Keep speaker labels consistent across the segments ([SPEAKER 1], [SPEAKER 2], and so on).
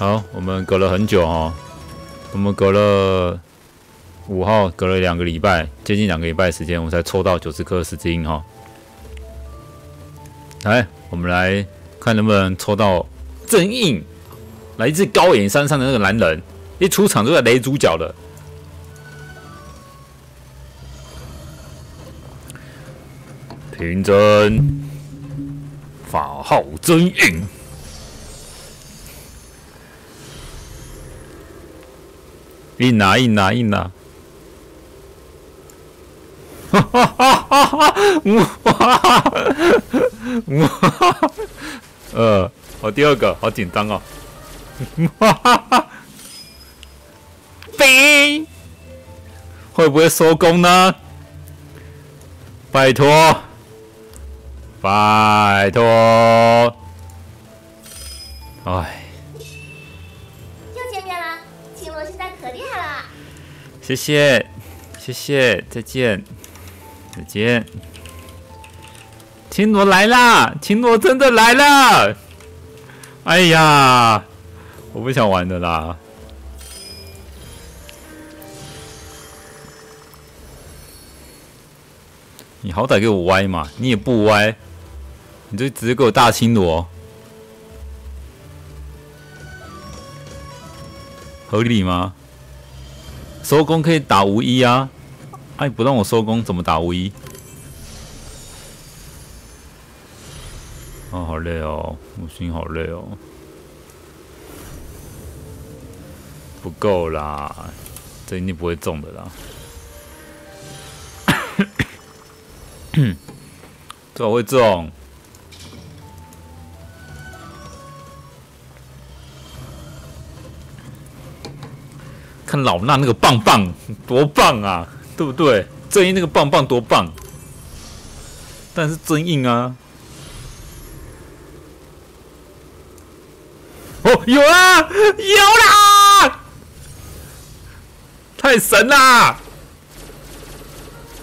[SPEAKER 1] 好，我们隔了很久哦，我们隔了五号，隔了两个礼拜，接近两个礼拜时间，我们才抽到九十颗石之音哈。来，我们来看能不能抽到正印，来自高野山上的那个男人，一出场就在雷主角的。平真法号真印。印呐印呐印呐！哈哈哈哈哈！哇哈哈！呃，好第二个，好紧张哦！哈哈哈！飞，会不会收工呢？拜托，拜托！哎。可厉害了谢谢，谢谢，再见，再见。青罗来啦！青罗真的来了！哎呀，我不想玩的啦。你好歹给我歪嘛，你也不歪，你就直接给我大青罗，合理吗？收工可以打无一啊！哎，不让我收工，怎么打无一？哦，好累哦，我心好累哦，不够啦，这一定不会中的啦。最好会中。看老衲那个棒棒多棒啊，对不对？正义那个棒棒多棒，但是真硬啊！哦，有啊，有啦！太神啦！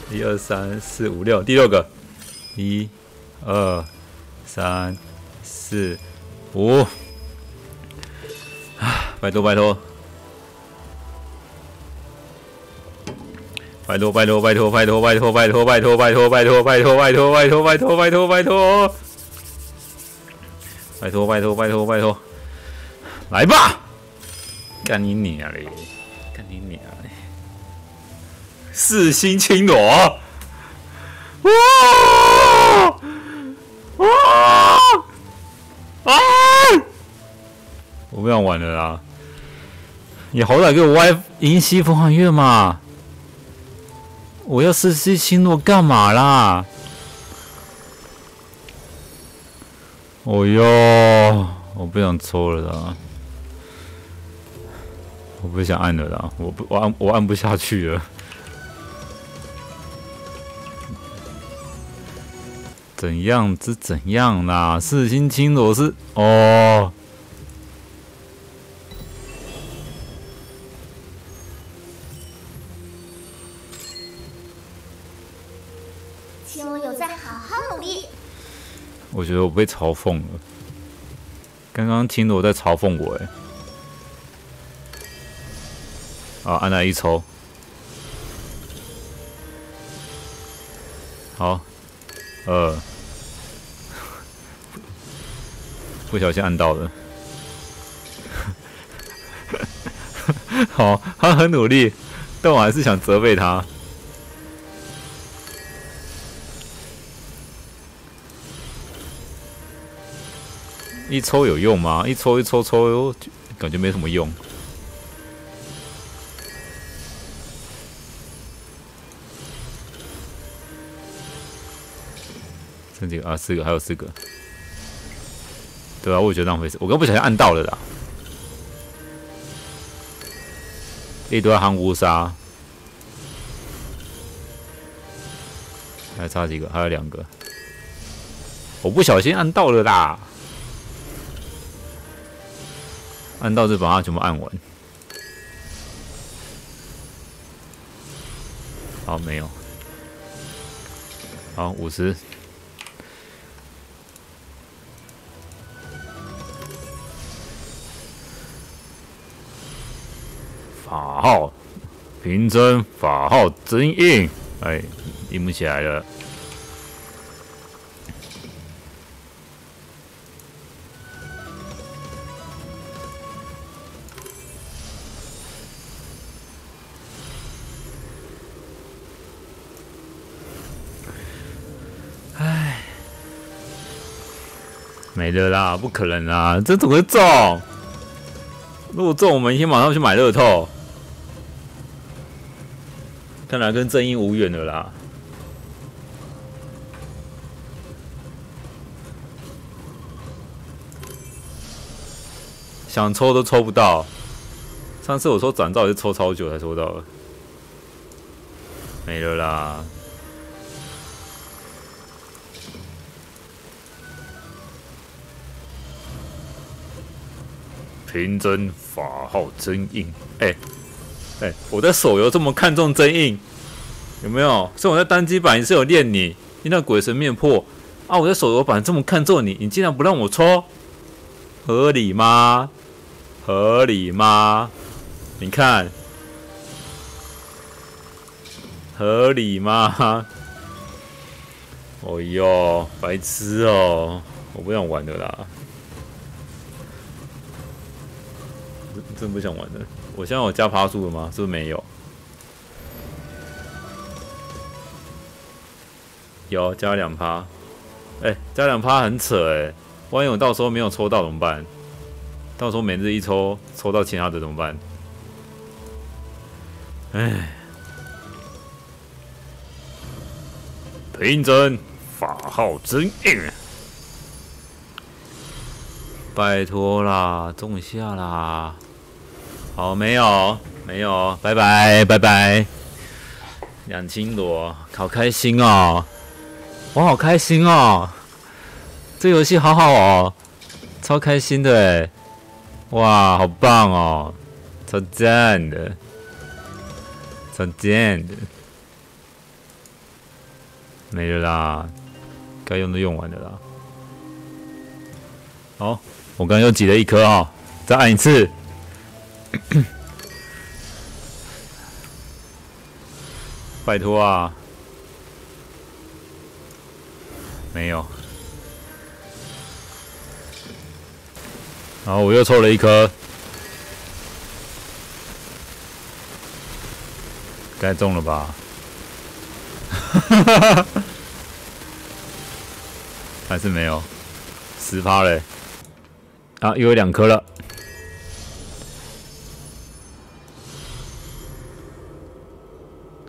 [SPEAKER 1] 一二三四五六，第六个，一、二、三、四、五，啊！拜托拜托！拜托拜托拜托拜托拜托拜托拜托拜托拜托拜托拜托拜托拜托拜托拜托拜托拜托拜托拜托，来吧！干你娘嘞！干你娘嘞！四星青罗！哇！哇！啊！我不想玩了啦！你好歹给我歪银溪风幻月嘛！我要四星星罗干嘛啦？哦哟，我不想抽了啦！我不想按了啦！我不，我按，我按不下去了。怎样子？怎样啦？四星青螺是哦。我觉得我被嘲讽了。刚刚听罗在嘲讽我，哎，好，按那一抽，好，呃，不小心按到了，好，他很努力，但我还是想责备他。一抽有用吗？一抽一抽抽，感觉没什么用。剩几个啊？四个，还有四个。对啊，我也觉得浪费时我刚不小心按到了啦。一堆航乌沙，还差几个？还有两个。我不小心按到了啦。按到就把它全部按完。好，没有。好，五十。法号平真，法号真印。哎，硬不起来了。没了啦，不可能啦，这怎么会中？如果中，我们一天马上去买乐透。看来跟正义无缘了啦。想抽都抽不到。上次我说转照，就抽超久才抽到的。没了啦。平真法号真印，哎。哎，我的手游这么看重真印，有没有？所以我在单机版也是有练你，你那鬼神面破啊！我在手游版这么看重你，你竟然不让我抽，合理吗？合理吗？你看，合理吗？哦哟，白痴哦！我不想玩的啦，真不想玩的。我现在有加爬树了吗？是不是没有？有加两趴，哎，加两趴很扯哎！万一我到时候没有抽到怎么办？到时候每日一抽抽到其他的怎么办？哎，平真法号真硬，拜托啦，种下啦！好，没有，没有，拜拜，拜拜。两青罗，好开心哦！我好开心哦！这游戏好好哦，超开心的哎！哇，好棒哦，超赞的，超赞的。没了啦，该用的用完了啦。好，我刚刚又挤了一颗啊，再按一次。拜托啊！没有。然后我又抽了一颗，该中了吧？还是没有，十发嘞！啊，又有两颗了。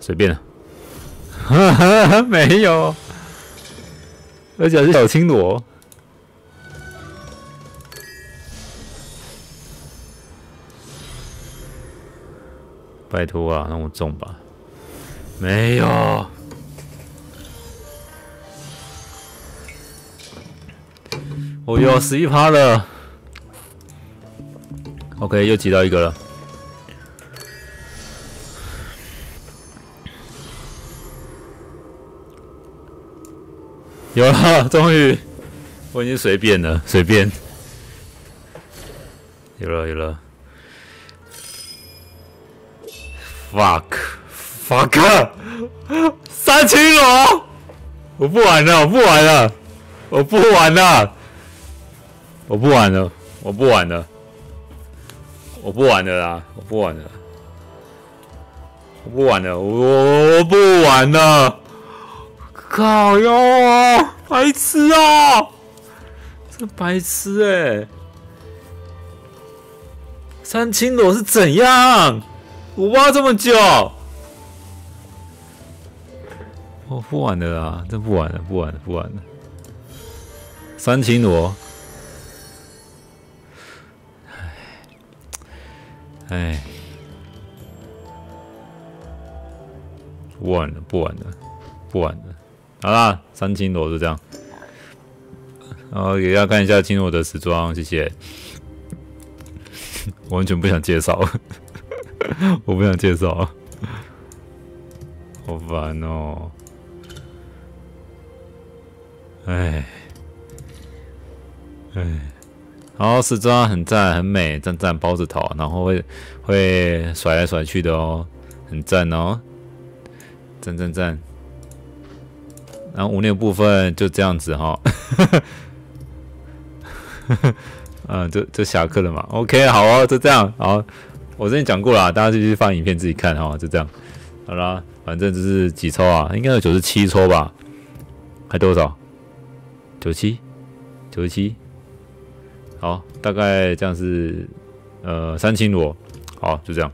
[SPEAKER 1] 随便了，没有，而且是小青螺，拜托啊，让我中吧，没有，我有十一趴了，OK，又挤到一个了。有了，终于，我已经随便了，随便。有了，有了。Fuck，fuck，三青龙，我不玩了，我不玩了，我不玩了，我不玩了，我不玩了，我不玩了啦，我不玩了，我不玩了，我我不玩了。靠哟！白痴啊！这白痴哎！三青螺是怎样？我挖这么久，我不玩了啦！这不玩了，不玩了，不玩了。三青螺，哎，哎，不玩了，不玩了，不玩了。好啦，三青罗就这样，然后给大家看一下青罗的时装，谢谢。完全不想介绍，我不想介绍，好烦哦。哎，哎，然后时装很赞，很美，赞赞包子头，然后会会甩来甩去的哦，很赞哦，赞赞赞。然后五六部分就这样子哈，嗯，就就下课了嘛。OK，好哦，就这样。好，我之前讲过了，大家继续放影片自己看哈，就这样。好啦，反正就是几抽啊，应该有九十七抽吧，还多少？九七，九十七。好，大概这样是，呃，三青螺，好，就这样。